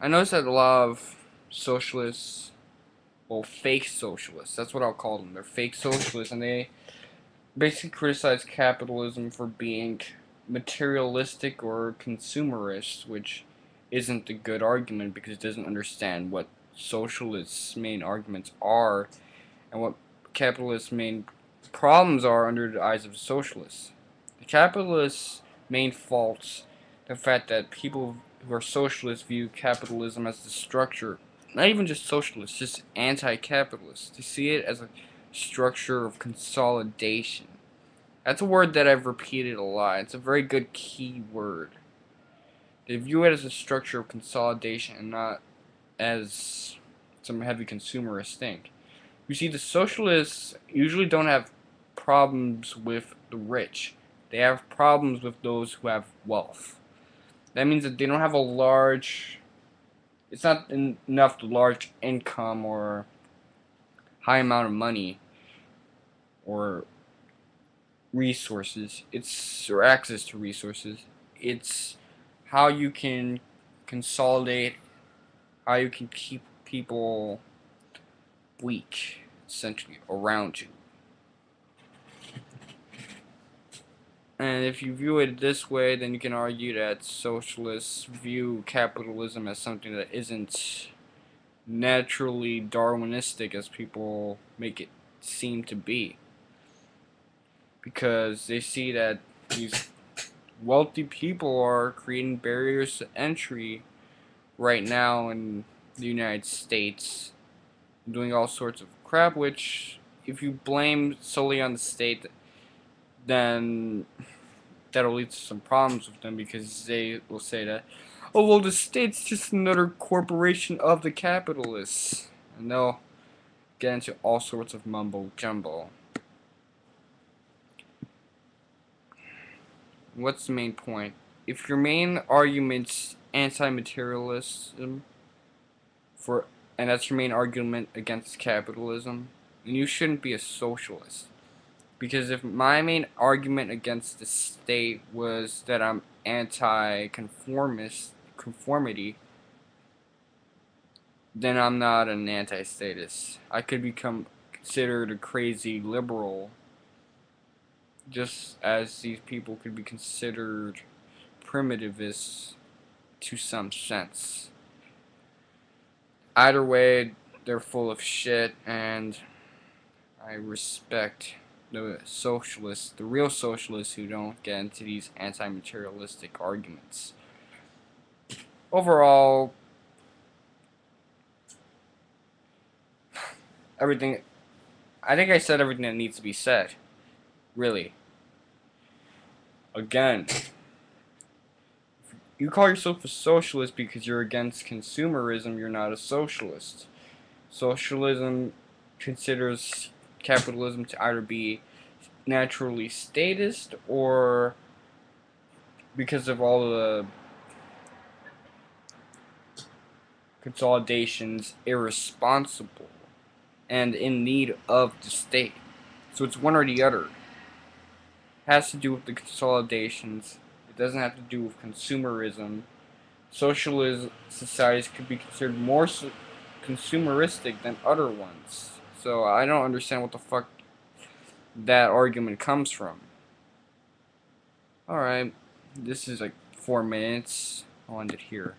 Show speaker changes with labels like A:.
A: I noticed that a lot of socialists, well, fake socialists, that's what I'll call them. They're fake socialists, and they basically criticize capitalism for being materialistic or consumerist, which isn't a good argument because it doesn't understand what socialists' main arguments are and what capitalists' main problems are under the eyes of socialists. The capitalists' main faults the fact that people who are socialists view capitalism as the structure, not even just socialists, just anti-capitalists. They see it as a structure of consolidation. That's a word that I've repeated a lot. It's a very good key word. They view it as a structure of consolidation and not as some heavy consumerist thing. You see, the socialists usually don't have problems with the rich. They have problems with those who have wealth. That means that they don't have a large, it's not enough large income or high amount of money or resources. It's or access to resources. It's how you can consolidate, how you can keep people weak, essentially, around you. And if you view it this way, then you can argue that socialists view capitalism as something that isn't naturally Darwinistic as people make it seem to be. Because they see that these wealthy people are creating barriers to entry right now in the United States, doing all sorts of crap, which, if you blame solely on the state, then that'll lead to some problems with them because they will say that, oh, well, the state's just another corporation of the capitalists. And they'll get into all sorts of mumbo jumbo. What's the main point? If your main argument's anti-materialism, for and that's your main argument against capitalism, then you shouldn't be a socialist. Because if my main argument against the state was that I'm anti-conformist conformity, then I'm not an anti-statist. I could become considered a crazy liberal just as these people could be considered primitivists to some sense. Either way, they're full of shit and I respect the socialists, the real socialists who don't get into these anti-materialistic arguments. Overall, everything, I think I said everything that needs to be said. Really. Again, you call yourself a socialist because you're against consumerism, you're not a socialist. Socialism considers capitalism to either be naturally statist or because of all the consolidations irresponsible and in need of the state. So it's one or the other. It has to do with the consolidations. It doesn't have to do with consumerism. Socialist societies could be considered more consumeristic than other ones. So I don't understand what the fuck that argument comes from. Alright, this is like four minutes. I'll end it here.